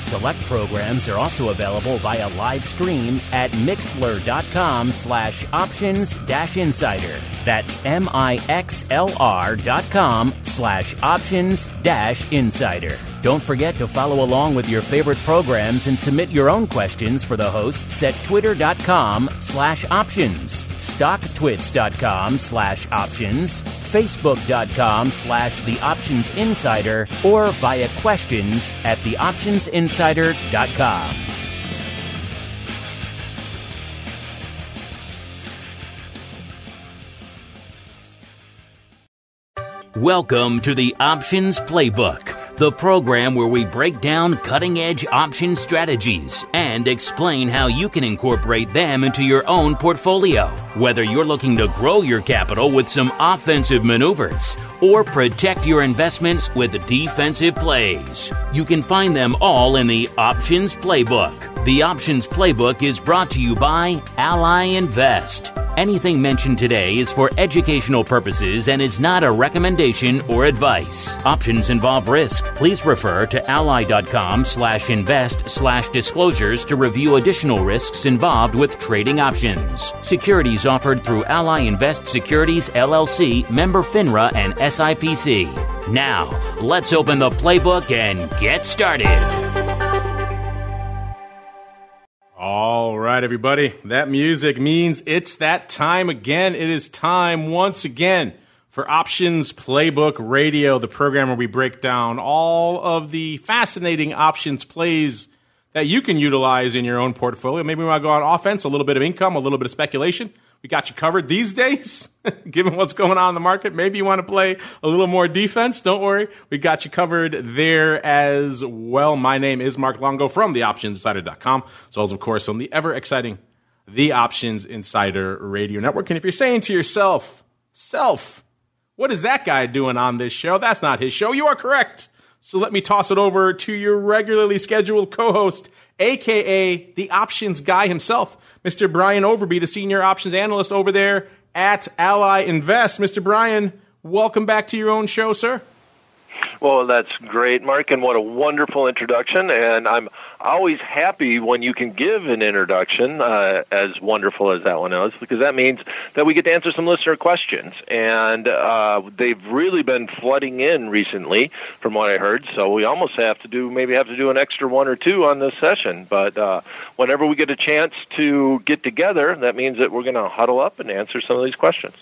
Select programs are also available via live stream at mixlr.com slash options dash insider. That's M-I-X-L-R dot com slash options dash insider. Don't forget to follow along with your favorite programs and submit your own questions for the hosts at twitter.com slash options, stocktwits.com slash options, facebook.com slash the options insider, or via questions at theoptionsinsider.com. Welcome to the Options Playbook, the program where we break down cutting edge option strategies and explain how you can incorporate them into your own portfolio. Whether you're looking to grow your capital with some offensive maneuvers or protect your investments with defensive plays, you can find them all in the Options Playbook. The Options Playbook is brought to you by Ally Invest. Anything mentioned today is for educational purposes and is not a recommendation or advice. Options involve risk. Please refer to ally.com slash invest slash disclosures to review additional risks involved with trading options. Securities offered through Ally Invest Securities LLC, member FINRA and SIPC. Now, let's open the playbook and get started. Right, everybody. That music means it's that time again. It is time once again for Options Playbook Radio, the program where we break down all of the fascinating options plays that you can utilize in your own portfolio. Maybe we want to go on offense, a little bit of income, a little bit of speculation. We got you covered these days, given what's going on in the market. Maybe you want to play a little more defense. Don't worry. We got you covered there as well. My name is Mark Longo from theoptionsinsider.com, as well as, of course, on the ever exciting The Options Insider Radio Network. And if you're saying to yourself, self, what is that guy doing on this show? That's not his show. You are correct. So let me toss it over to your regularly scheduled co-host, aka the options guy himself, Mr. Brian Overby, the senior options analyst over there at Ally Invest. Mr. Brian, welcome back to your own show, sir. Well, that's great, Mark, and what a wonderful introduction. And I'm always happy when you can give an introduction uh, as wonderful as that one is, because that means that we get to answer some listener questions. And uh, they've really been flooding in recently, from what I heard. So we almost have to do, maybe have to do an extra one or two on this session. But uh, whenever we get a chance to get together, that means that we're going to huddle up and answer some of these questions.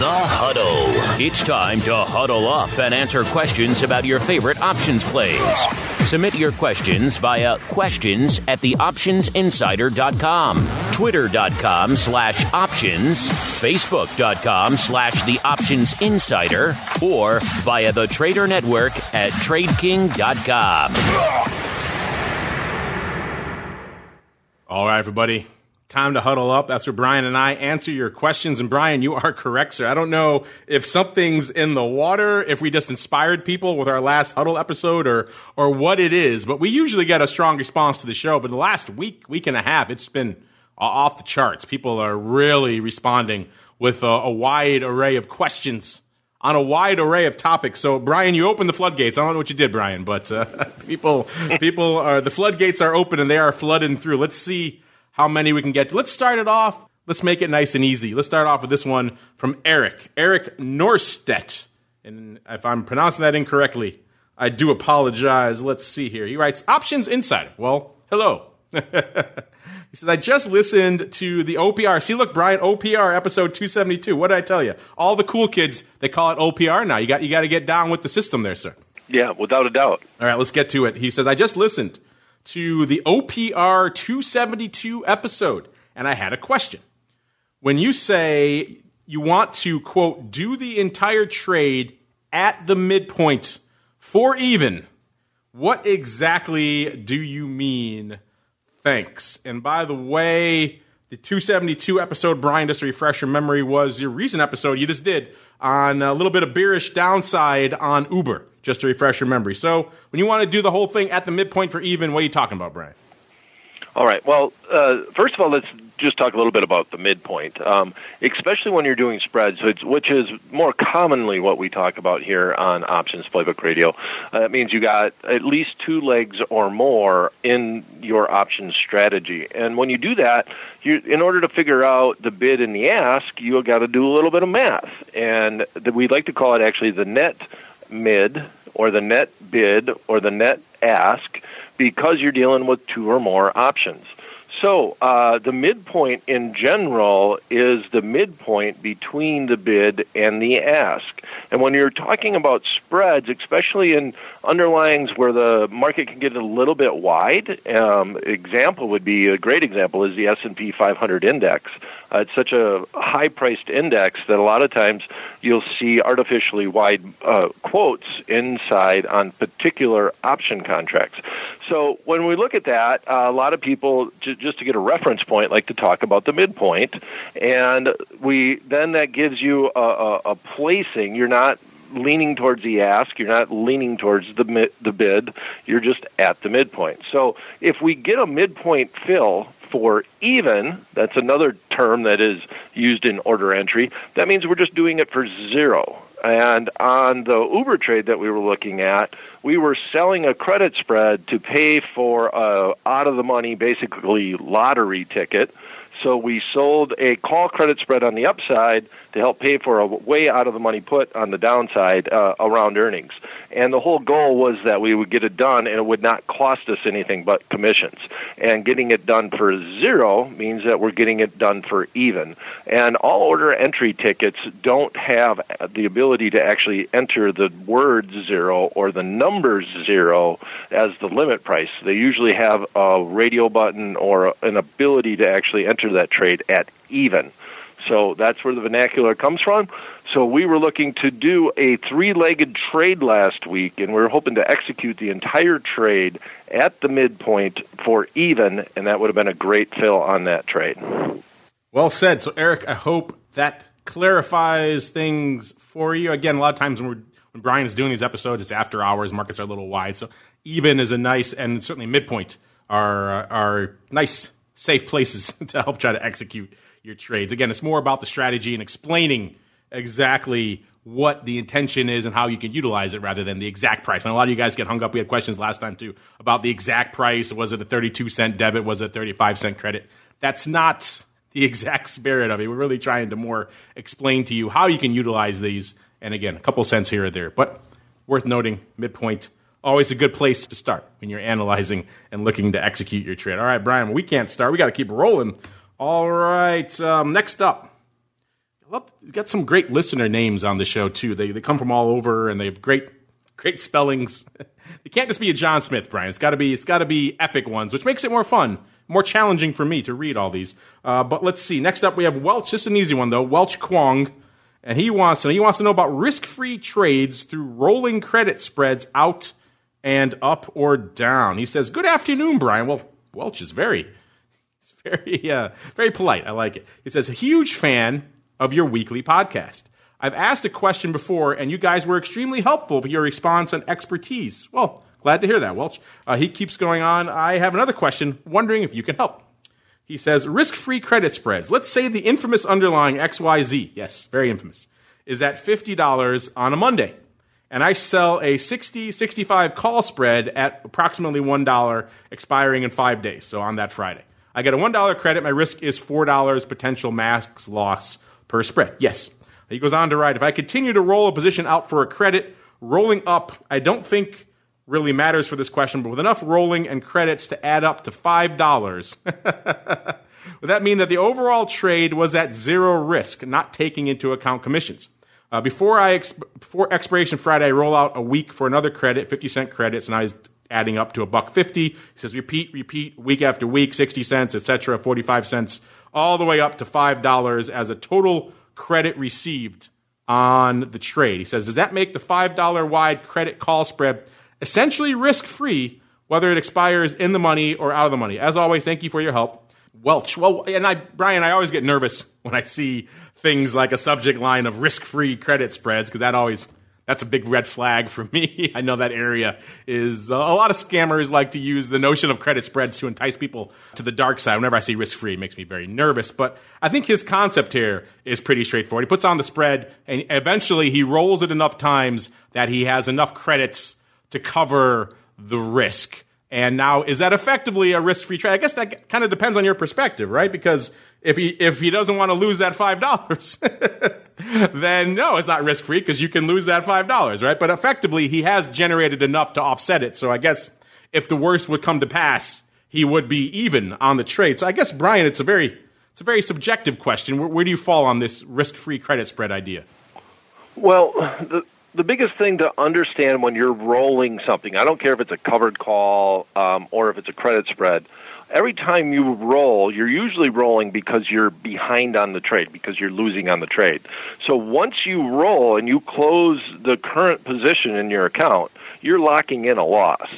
The Huddle. It's time to huddle up and answer questions about your favorite options plays. Submit your questions via questions at theoptionsinsider.com, twitter.com slash options, facebook.com slash the options insider, or via the Trader Network at tradeking.com. All right, everybody. Time to huddle up. That's where Brian and I answer your questions. And Brian, you are correct, sir. I don't know if something's in the water, if we just inspired people with our last huddle episode or, or what it is, but we usually get a strong response to the show. But the last week, week and a half, it's been off the charts. People are really responding with a, a wide array of questions on a wide array of topics. So, Brian, you opened the floodgates. I don't know what you did, Brian, but uh, people, people are the floodgates are open and they are flooding through. Let's see how many we can get to. Let's start it off. Let's make it nice and easy. Let's start off with this one from Erik. Erik Norstedt. And if I'm pronouncing that incorrectly, I do apologize. Let's see here. He writes Options Insider. Well, hello. he says, I just listened to the OPR. See, look, Brian, OPR episode 272. What did I tell you? All the cool kids, they call it OPR now. You got, you got to get down with the system there, sir. Yeah, without a doubt. All right, let's get to it. He says, I just listened to the OPR 272 episode, and I had a question. When you say you want to, quote, do the entire trade at the midpoint for even, what exactly do you mean? Thanks. And by the way, The 272 episode, Brian, just to refresh your memory, was your recent episode you just did on a little bit of bearish downside on Uber, just to refresh your memory. So when you want to do the whole thing at the midpoint for even, what are you talking about, Brian? All right. Well, uh, first of all, let's just talk a little bit about the midpoint, um, especially when you're doing spreads, which, is more commonly what we talk about here on Options Playbook Radio. Uh, that means you got at least two legs or more in your options strategy, and when you do that, you, in order to figure out the bid and the ask, you got to do a little bit of math, and the, we like to call it actually the net mid or the net bid or the net ask because you're dealing with two or more options. So uh, the midpoint in general is the midpoint between the bid and the ask. And when you're talking about spreads, especially in underlyings where the market can get a little bit wide, um, example would be a great example is the S&P 500 index. Uh, it's such a high priced index that a lot of times you'll see artificially wide uh, quotes inside on particular option contracts. So when we look at that, uh, a lot of people, j- just to get a reference point, like to talk about the midpoint, and we then that gives you a, a, a placing. You're not leaning towards the ask. You're not leaning towards the the bid. You're just at the midpoint. So if we get a midpoint fill for even, that's another term that is used in order entry. That means we're just doing it for zero. And on the Uber trade that we were looking at, we were selling a credit spread to pay for a out of the money, basically lottery ticket. So we sold a call credit spread on the upside to help pay for a way out of the money put on the downside uh, around earnings. And the whole goal was that we would get it done and it would not cost us anything but commissions. And getting it done for zero means that we're getting it done for even. And all order entry tickets don't have the ability to actually enter the word zero or the number zero as the limit price. They usually have a radio button or an ability to actually enter that trade at even. So that's where the vernacular comes from. So we were looking to do a three-legged trade last week, and we were hoping to execute the entire trade at the midpoint for even, and that would have been a great fill on that trade. Well said. So Erik, I hope that clarifies things for you. Again, a lot of times when when Brian is doing these episodes, it's after hours. Markets are a little wide, so even is a nice and certainly midpoint are are nice, safe places to help try to execute your trades. Again, it's more about the strategy and explaining exactly what the intention is and how you can utilize it rather than the exact price. And a lot of you guys get hung up. We had questions last time too about the exact price. Was it a 32 cent debit? Was it a 35 cent credit? That's not the exact spirit of it. We're really trying to more explain to you how you can utilize these. And again, a couple cents here or there, but worth noting, midpoint, always a good place to start when you're analyzing and looking to execute your trade. All right, Brian, we can't start. We got to keep rolling. All right, um, next up, We've got some great listener names on the show too. They they come from all over and they have great great spellings. it can't just be a John Smith, Brian. It's got to be it's got to be epic ones, which makes it more fun, more challenging for me to read all these. Uh, but let's see. Next up, we have Welch. Just an easy one though. Welch Kwong, and he wants to he wants to know about risk free trades through rolling credit spreads out and up or down. He says, "Good afternoon, Brian." Well, Welch is very very uh, very polite. I like it. He says, A "Huge fan." of your weekly podcast. I've asked a question before, and you guys were extremely helpful for your response and expertise. Well, glad to hear that, Welch. Uh, he keeps going on. I have another question, wondering if you can help. He says, risk free credit spreads. Let's say the infamous underlying XYZ, yes, very infamous, is at $50 on a Monday. And I sell a 60 65 call spread at approximately $1 expiring in five days, so on that Friday. I get a $1 credit. My risk is $4 potential max loss per spread. Yes. He goes on to write if I continue to roll a position out for a credit, rolling up, I don't think really matters for this question, but with enough rolling and credits to add up to $5, would that mean that the overall trade was at zero risk, not taking into account commissions? Uh, before I before expiration Friday, I roll out a week for another credit, 50 cent credits, and I was adding up to a buck 50. He says repeat, repeat, week after week, 60 cents, etc., 45 cents all the way up to $5 as a total credit received on the trade. He says, Does that make the $5 wide credit call spread essentially risk free, whether it expires in the money or out of the money? As always, thank you for your help. Welch. Well, and I, Brian, I always get nervous when I see things like a subject line of risk-free credit spreads because that always that's a big red flag for me. I know that area is uh, a lot of scammers like to use the notion of credit spreads to entice people to the dark side. Whenever I see risk free, it makes me very nervous. But I think his concept here is pretty straightforward. He puts on the spread and eventually he rolls it enough times that he has enough credits to cover the risk. And now, is that effectively a risk free trade? I guess that kind of depends on your perspective, right? Because if he if he doesn't want to lose that five dollars, then no, it's not risk free because you can lose that five dollars, right? But effectively, he has generated enough to offset it. So I guess if the worst would come to pass, he would be even on the trade. So I guess Brian, it's a very it's a very subjective question. Where, where do you fall on this risk free credit spread idea? Well, the the biggest thing to understand when you're rolling something, I don't care if it's a covered call um, or if it's a credit spread every time you roll, you're usually rolling because you're behind on the trade, because you're losing on the trade. So once you roll and you close the current position in your account, you're locking in a loss.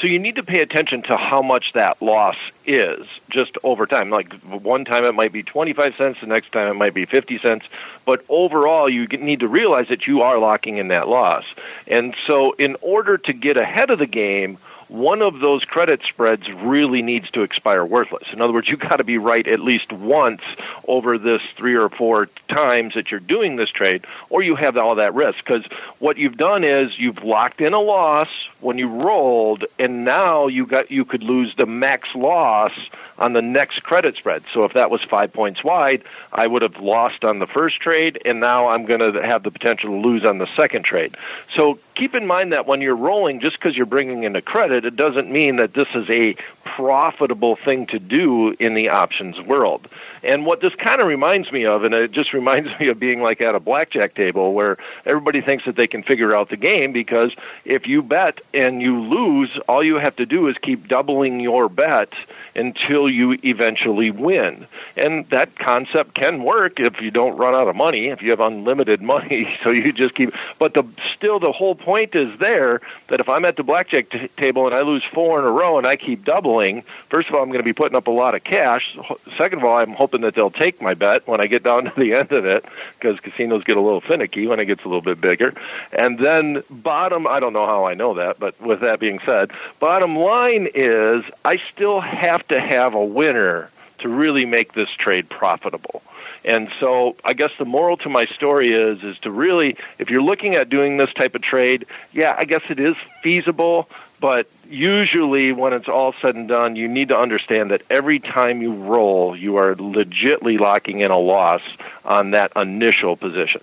So you need to pay attention to how much that loss is just over time. Like one time it might be 25 cents, the next time it might be 50 cents, but overall you need to realize that you are locking in that loss. And so in order to get ahead of the game, one of those credit spreads really needs to expire worthless. In other words, you got to be right at least once over this three or four times that you're doing this trade, or you have all that risk. Because what you've done is you've locked in a loss when you rolled, and now you got you could lose the max loss on the next credit spread. So if that was five points wide, I would have lost on the first trade, and now I'm going to have the potential to lose on the second trade. So keep in mind that when you're rolling, just because you're bringing in a credit, it doesn't mean that this is a profitable thing to do in the options world. And what this kind of reminds me of, and it just reminds me of being like at a blackjack table where everybody thinks that they can figure out the game because if you bet and you lose, all you have to do is keep doubling your bet until you eventually win. And that concept can work if you don't run out of money, if you have unlimited money, so you just keep but the still the whole point is there that if I'm at the blackjack t- table and I lose four in a row and I keep doubling, first of all I'm going to be putting up a lot of cash. Second of all, I'm hoping that they'll take my bet when I get down to the end of it because casinos get a little finicky when it gets a little bit bigger. And then bottom, I don't know how I know that, but with that being said, bottom line is I still have to have a winner to really make this trade profitable. And so I guess the moral to my story is is to really if you're looking at doing this type of trade, yeah, I guess it is feasible, but usually when it's all said and done, you need to understand that every time you roll, you are legitly locking in a loss on that initial position.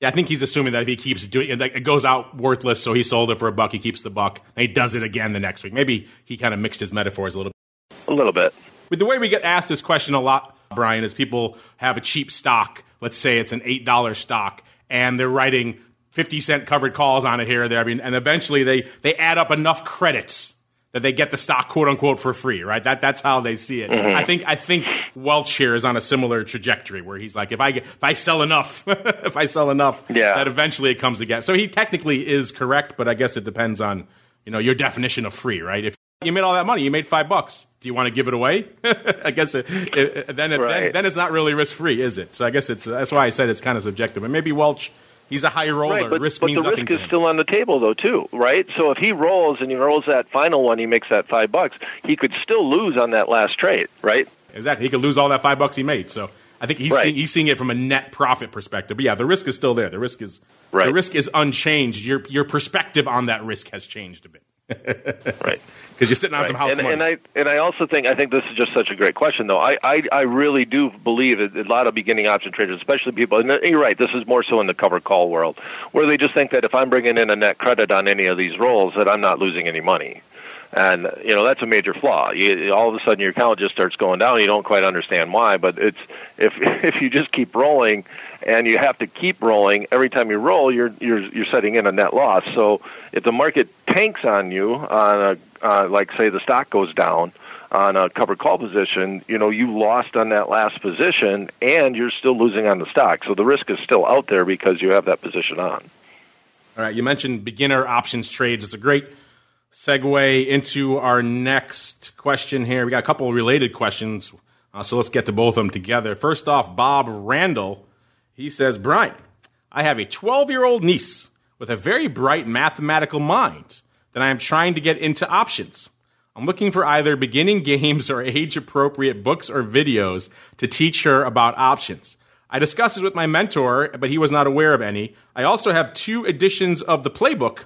Yeah, I think he's assuming that if he keeps doing it, it goes out worthless, so he sold it for a buck, he keeps the buck, and he does it again the next week. Maybe he kind of mixed his metaphors a little bit. A little bit. But the way we get asked this question a lot, Brian, is people have a cheap stock. Let's say it's an $8 stock, and they're writing 50 cent covered calls on it here or there, and eventually they, they add up enough credits that they get the stock quote unquote for free, right? That that's how they see it. Mm-hmm. I think I think Welch here is on a similar trajectory where he's like, if I get, if I sell enough, if I sell enough, yeah. that eventually it comes again. So he technically is correct, but I guess it depends on you know your definition of free, right? If you made all that money, you made five bucks. Do you want to give it away? I guess it, it, then, it, right. then then it's not really risk free, is it? So I guess it's that's why I said it's kind of subjective. And maybe Welch He's a high roller. Right, but, risk but the risk is still on the table, though, too, right? So if he rolls and he rolls that final one, he makes that five bucks. He could still lose on that last trade, right? Exactly. He could lose all that five bucks he made. So I think he's, right. seeing, he's seeing it from a net profit perspective. But yeah, the risk is still there. The risk is right. the risk is unchanged. Your your perspective on that risk has changed a bit. right because you're sitting on right. some house and, money. And I and I also think I think this is just such a great question, though. I I, I really do believe that a lot of beginning option traders, especially people, and you're right. This is more so in the cover call world, where they just think that if I'm bringing in a net credit on any of these rolls, that I'm not losing any money. And you know that's a major flaw. You, all of a sudden your account just starts going down. You don't quite understand why, but it's if if you just keep rolling and you have to keep rolling every time you roll, you're you're you're setting in a net loss. So if the market tanks on you on a uh, like say the stock goes down on a covered call position, you know you lost on that last position and you're still losing on the stock. So the risk is still out there because you have that position on. All right, you mentioned beginner options trades. It's a great segue into our next question here. We got a couple related questions, uh, so let's get to both of them together. First off, Bob Randall, he says, Brian, I have a 12 year old niece with a very bright mathematical mind that I am trying to get into options. I'm looking for either beginning games or age appropriate books or videos to teach her about options. I discussed this with my mentor, but he was not aware of any. I also have two editions of the playbook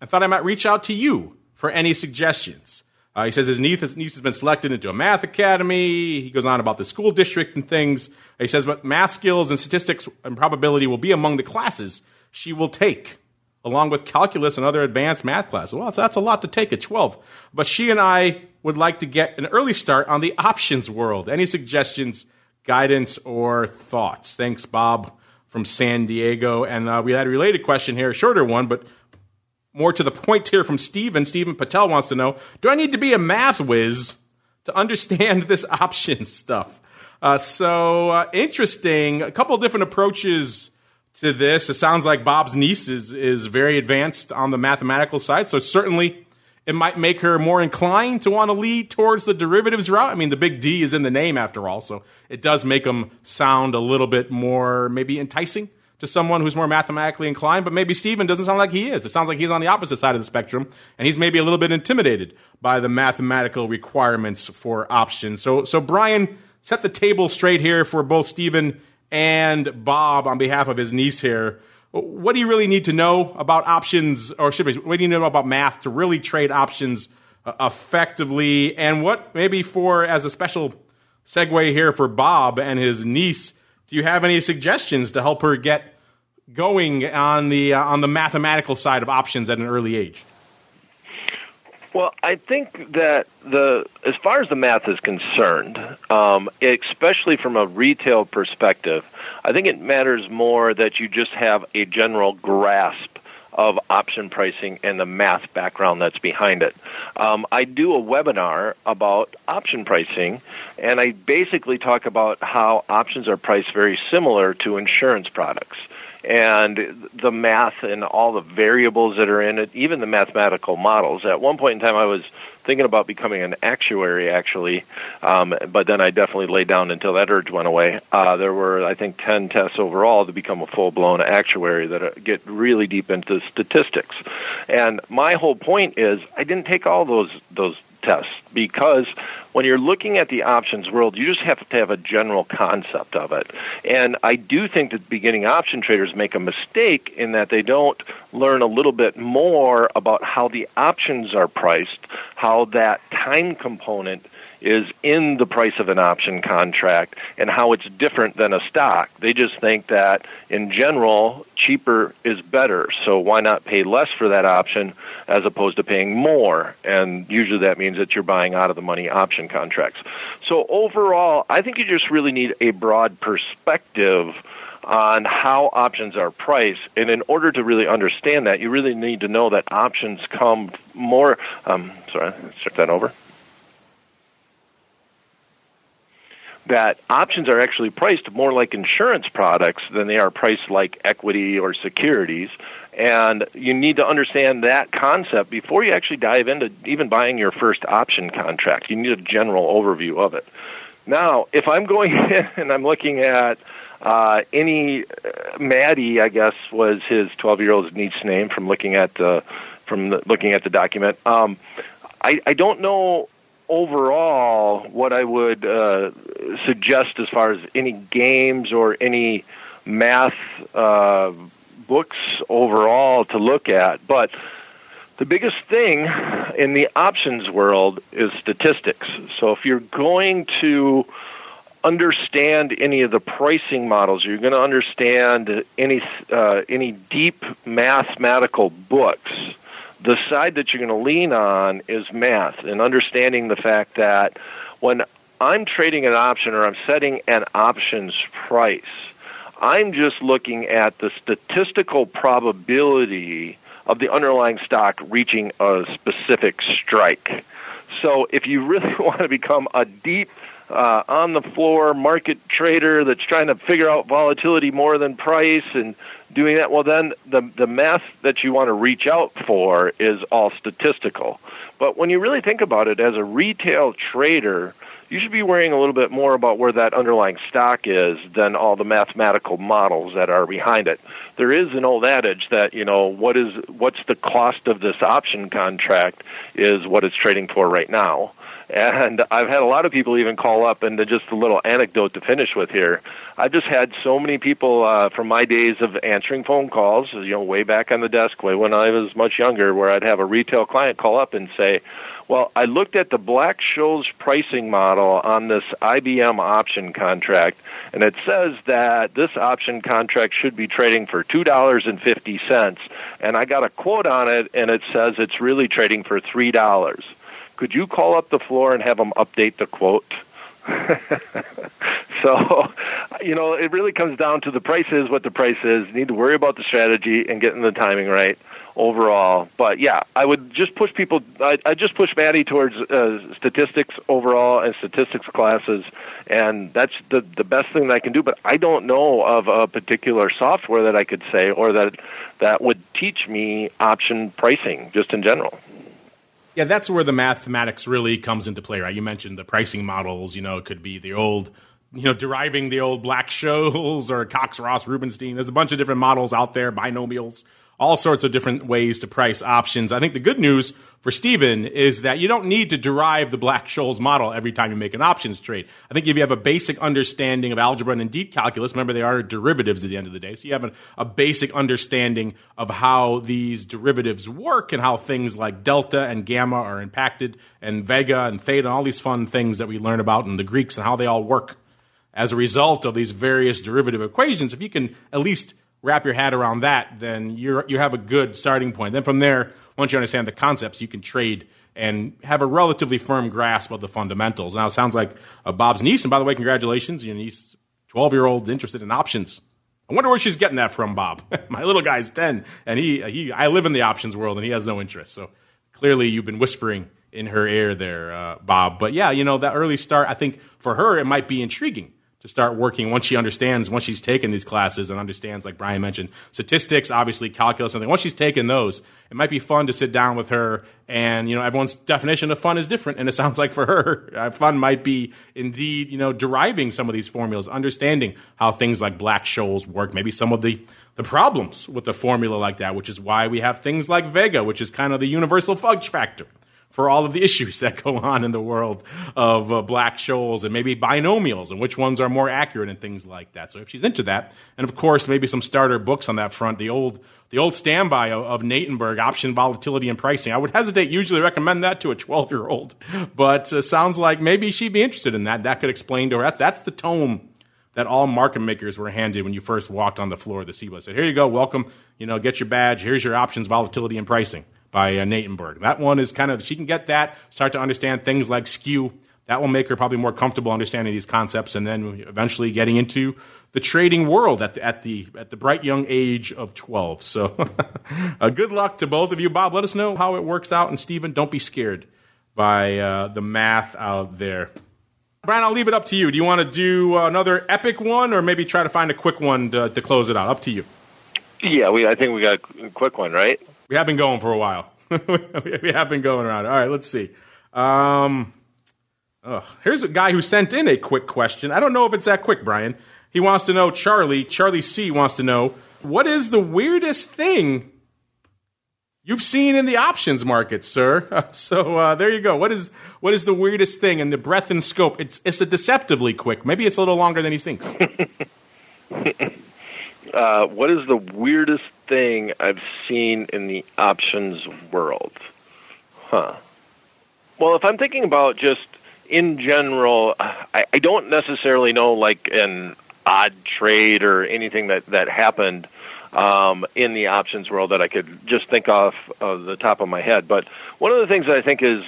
and thought I might reach out to you for any suggestions. Uh, he says his niece, his niece has been selected into a math academy. He goes on about the school district and things. He says, but math skills and statistics and probability will be among the classes she will take, along with calculus and other advanced math classes. Well, that's, that's a lot to take at 12. But she and I would like to get an early start on the options world. Any suggestions, guidance, or thoughts? Thanks, Bob from San Diego. And uh, we had a related question here, a shorter one, but more to the point here from Steven. Steven Patel wants to know Do I need to be a math whiz to understand this option stuff? Uh, so uh, interesting. A couple different approaches to this. It sounds like Bob's niece is, is very advanced on the mathematical side. So certainly it might make her more inclined to want to lead towards the derivatives route. I mean, the big D is in the name after all. So it does make them sound a little bit more maybe enticing to someone who's more mathematically inclined, but maybe Steven doesn't sound like he is. It sounds like he's on the opposite side of the spectrum, and he's maybe a little bit intimidated by the mathematical requirements for options. So, so Brian, set the table straight here for both Steven and Bob on behalf of his niece here. What do you really need to know about options, or should we, what do you know about math to really trade options uh, effectively? And what maybe for as a special segue here for Bob and his niece do you have any suggestions to help her get going on the uh, on the mathematical side of options at an early age? Well, I think that the as far as the math is concerned, um, especially from a retail perspective, I think it matters more that you just have a general grasp of option pricing and the math background that's behind it. Um, I do a webinar about option pricing, and I basically talk about how options are priced very similar to insurance products. And the math and all the variables that are in it, even the mathematical models. At one point in time, I was thinking about becoming an actuary actually, um, but then I definitely laid down until that urge went away. Uh, there were I think ten tests overall to become a full blown actuary that uh, get really deep into statistics. And my whole point is I didn't take all those those tests because when you're looking at the options world, you just have to have a general concept of it. And I do think that beginning option traders make a mistake in that they don't learn a little bit more about how the options are priced, how that time component is in the price of an option contract and how it's different than a stock. They just think that in general, cheaper is better. So why not pay less for that option as opposed to paying more? And usually that means that you're buying out of the money option contracts. So overall, I think you just really need a broad perspective on how options are priced. And in order to really understand that, you really need to know that options come more. Um, sorry, start that over. That options are actually priced more like insurance products than they are priced like equity or securities. And you need to understand that concept before you actually dive into even buying your first option contract. You need a general overview of it. Now, if I'm going in and I'm looking at uh, any uh, Maddie, I guess was his 12 year old's niece's name from looking at the from the, looking at the document. Um, I, I don't know overall, what I would uh, suggest as far as any games or any math uh, books overall to look at, but the biggest thing in the options world is statistics. So if you're going to understand any of the pricing models, you're going to understand any uh, any deep mathematical books the side that you're going to lean on is math and understanding the fact that when I'm trading an option or I'm setting an options price, I'm just looking at the statistical probability of the underlying stock reaching a specific strike. So if you really want to become a deep uh, on the floor market trader that's trying to figure out volatility more than price and doing that, well, then the the math that you want to reach out for is all statistical. But when you really think about it, as a retail trader, you should be worrying a little bit more about where that underlying stock is than all the mathematical models that are behind it. There is an old adage that you know what is what's the cost of this option contract is what it's trading for right now. And I've had a lot of people even call up, and just a little anecdote to finish with here. I've just had so many people uh, from my days of answering phone calls, you know, way back on the desk, way when I was much younger, where I'd have a retail client call up and say, well, I looked at the Black Scholes pricing model on this IBM option contract, and it says that this option contract should be trading for $2.50. And I got a quote on it, and it says it's really trading for $3. Could you call up the floor and have them update the quote? so, you know, it really comes down to the price is what the price is. You need to worry about the strategy and getting the timing right overall. But yeah, I would just push people. I, I just push Maddie towards uh, statistics overall and statistics classes, and that's the the best thing that I can do. But I don't know of a particular software that I could say or that that would teach me option pricing just in general. Yeah, that's where the mathematics really comes into play, right? You mentioned the pricing models. You know, it could be the old you know, deriving the old Black Scholes or Cox Ross Rubinstein. There's a bunch of different models out there, binomials all sorts of different ways to price options. I think the good news for Steven is that you don't need to derive the Black Scholes model every time you make an options trade. I think if you have a basic understanding of algebra and indeed calculus, remember they are derivatives at the end of the day, so you have a, a basic understanding of how these derivatives work and how things like delta and gamma are impacted, and vega and theta, and all these fun things that we learn about in the Greeks and how they all work as a result of these various derivative equations. If you can at least wrap your head around that, then you you have a good starting point. Then from there, once you understand the concepts, you can trade and have a relatively firm grasp of the fundamentals. Now, it sounds like uh, Bob's niece, and by the way, congratulations, your niece, 12 year old, interested in options. I wonder where she's getting that from, Bob. My little guy's 10, and he, he, I live in the options world, and he has no interest. So clearly, you've been whispering in her ear there, uh, Bob. But yeah, you know, that early start, I think for her, it might be intriguing to start working once she understands, once she's taken these classes and understands, like Brian mentioned, statistics, obviously calculus, something. Once she's taken those, it might be fun to sit down with her. And you know, everyone's definition of fun is different, and it sounds like for her, uh, fun might be indeed, you know, deriving some of these formulas, understanding how things like Black Scholes work, maybe some of the the problems with a formula like that, which is why we have things like Vega, which is kind of the universal fudge factor for all of the issues that go on in the world of uh, Black Scholes and maybe binomials and which ones are more accurate and things like that. So if she's into that, and of course maybe some starter books on that front, the old the old standby of, of Natenberg, option volatility and pricing. I would hesitate usually recommend that to a 12 year old, but uh, sounds like maybe she'd be interested in that. That could explain to her. That's, that's the tome that all market makers were handed when you first walked on the floor of the CBOE. Said, here you go, welcome, you know, get your badge. Here's your options, volatility, and pricing by uh, Natenberg. That one is kind of, she can get that, start to understand things like skew. That will make her probably more comfortable understanding these concepts and then eventually getting into the trading world at the, at the, at the bright young age of 12. So uh, good luck to both of you. Bob, let us know how it works out. And Steven, don't be scared by uh, the math out there. Brian, I'll leave it up to you. Do you want to do another epic one or maybe try to find a quick one to, to close it out? Up to you. Yeah, we, I think we got a quick one, right? We have been going for a while. we have been going around. All right, let's see. Um, oh, here's a guy who sent in a quick question. I don't know if it's that quick, Brian. He wants to know, Charlie, Charlie C wants to know, what is the weirdest thing you've seen in the options market, sir? so uh, there you go. What is what is the weirdest thing in the breadth and scope? It's it's a deceptively quick. Maybe it's a little longer than he thinks. uh, what is the weirdest thing I've seen in the options world? Huh. Well, if I'm thinking about just in general, I, I don't necessarily know like an odd trade or anything that that happened um, in the options world that I could just think off of the top of my head. But one of the things that I think is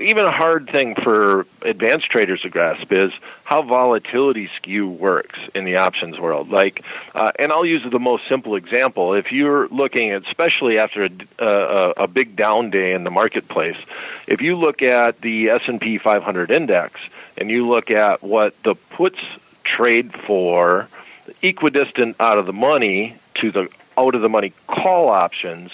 even a hard thing for advanced traders to grasp is how volatility skew works in the options world. Like, uh, and I'll use the most simple example. If you're looking, at, especially after a, a, a big down day in the marketplace, if you look at the S and P 500 index, and you look at what the puts trade for equidistant out of the money to the out of the money call options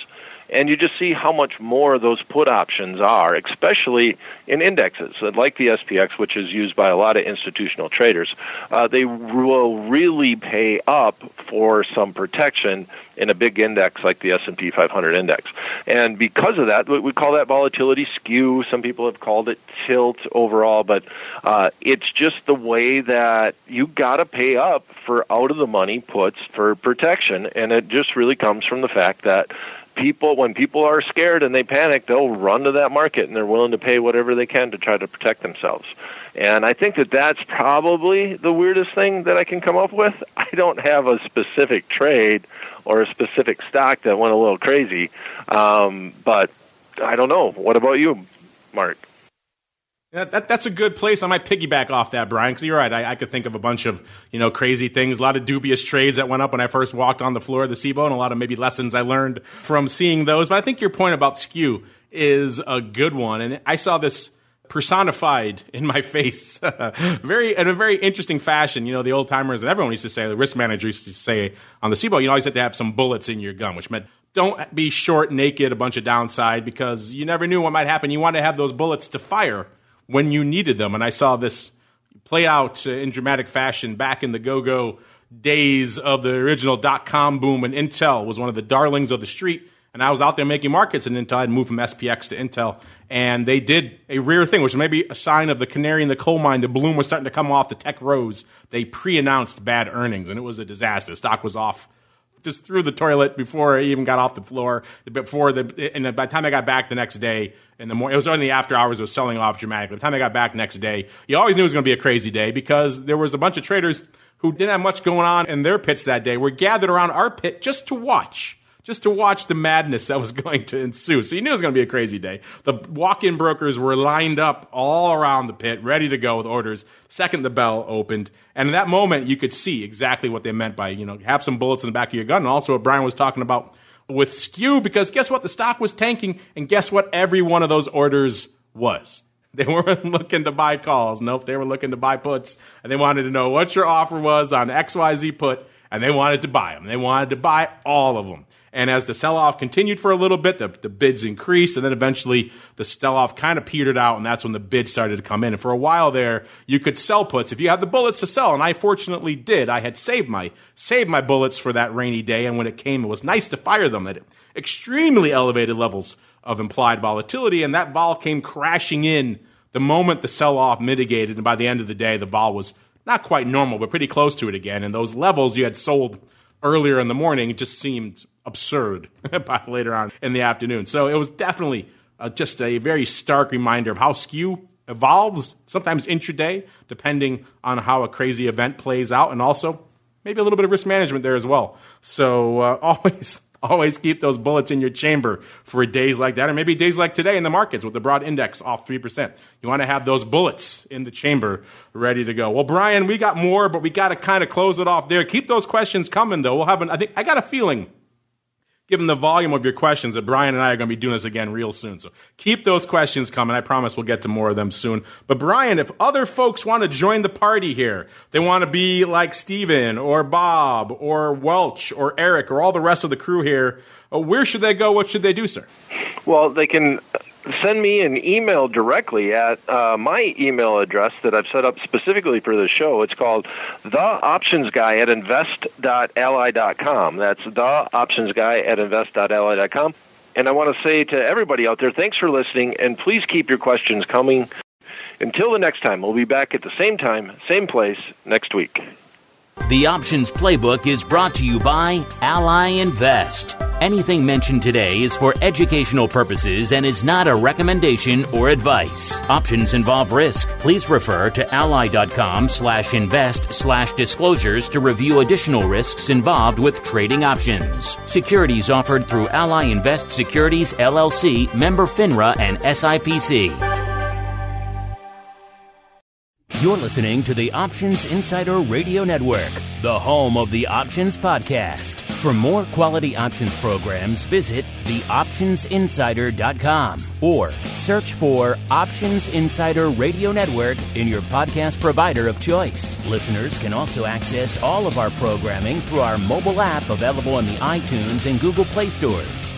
and you just see how much more those put options are, especially in indexes like the SPX, which is used by a lot of institutional traders. Uh, they will really pay up for some protection in a big index like the S&P 500 index. And because of that, we call that volatility skew. Some people have called it tilt overall, but uh, it's just the way that you got to pay up for out of the money puts for protection, and it just really comes from the fact that people when people are scared and they panic, they'll run to that market and they're willing to pay whatever they can to try to protect themselves. And I think that that's probably the weirdest thing that I can come up with. I don't have a specific trade or a specific stock that went a little crazy, um, but I don't know. What about you, Mark? Yeah, that, that's a good place. I might piggyback off that, Brian, because you're right. I, I, could think of a bunch of you know crazy things, a lot of dubious trades that went up when I first walked on the floor of the CBOE, and a lot of maybe lessons I learned from seeing those. But I think your point about skew is a good one, and I saw this personified in my face, very in a very interesting fashion. You know, the old timers and everyone used to say, the risk manager used to say on the CBOE, you always had to have some bullets in your gun, which meant don't be short, naked, a bunch of downside because you never knew what might happen. You want to have those bullets to fire when you needed them. And I saw this play out in dramatic fashion back in the go go days of the original dot com boom and Intel was one of the darlings of the street. And I was out there making markets in Intel. I'd moved from SPX to Intel. And they did a rare thing, which may be a sign of the canary in the coal mine. The bloom was starting to come off the tech rose. They pre announced bad earnings, and it was a disaster. Stock was off just through the toilet before I even got off the floor. Before the and by the time I got back the next day in the morning, it was only after hours. Was selling off dramatically. By the time I got back next day, you always knew it was going to be a crazy day because there was a bunch of traders who didn't have much going on in their pits that day were gathered around our pit just to watch just to watch the madness that was going to ensue. So you knew it was going to be a crazy day. The walk in brokers were lined up all around the pit, ready to go with orders. Second the bell opened. And in that moment, you could see exactly what they meant by, you know, have some bullets in the back of your gun. And also what Brian was talking about with skew, because guess what? The stock was tanking. And guess what? Every one of those orders was. They weren't looking to buy calls. Nope, they were looking to buy puts. And they wanted to know what your offer was on XYZ put. And they wanted to buy them. They wanted to buy all of them. And as the sell off continued for a little bit, the, the bids increased, and then eventually the sell off kind of petered out, and that's when the bids started to come in. And for a while there, you could sell puts if you had the bullets to sell, and I fortunately did. I had saved my saved my bullets for that rainy day, and when it came, it was nice to fire them at extremely elevated levels of implied volatility, and that vol came crashing in the moment the sell off mitigated, and by the end of the day, the vol was not quite normal, but pretty close to it again. And those levels you had sold earlier in the morning it just seemed absurd by later on in the afternoon. So it was definitely uh, just a very stark reminder of how skew evolves, sometimes intraday, depending on how a crazy event plays out, and also maybe a little bit of risk management there as well. So uh, always Always keep those bullets in your chamber for days like that, or maybe days like today in the markets with the broad index off 3%. You want to have those bullets in the chamber ready to go. Well, Brian, we got more, but we got to kind of close it off there. Keep those questions coming, though. We'll have an, I think, I got a feeling given the volume of your questions that Brian and I are going to be doing this again real soon. So keep those questions coming. I promise we'll get to more of them soon. But Brian, if other folks want to join the party here, they want to be like Steven or Bob or Welch or Erik or all the rest of the crew here, uh, where should they go? What should they do, sir? Well, they can send me an email directly at uh, my email address that I've set up specifically for the show. It's called the options guy at invest.ally.com. That's the options guy at invest.ally.com. And I want to say to everybody out there, thanks for listening, and please keep your questions coming. Until the next time, we'll be back at the same time, same place next week. The Options Playbook is brought to you by Ally Invest. Anything mentioned today is for educational purposes and is not a recommendation or advice. Options involve risk. Please refer to ally.com slash invest slash disclosures to review additional risks involved with trading options. Securities offered through Ally Invest Securities LLC, member FINRA and SIPC. You're listening to the Options Insider Radio Network, the home of the Options Podcast. For more quality options programs, visit theoptionsinsider.com or search for Options Insider Radio Network in your podcast provider of choice. Listeners can also access all of our programming through our mobile app available in the iTunes and Google Play stores.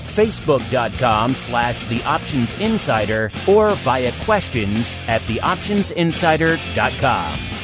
facebook.com slash the options insider, or via questions at theoptionsinsider.com.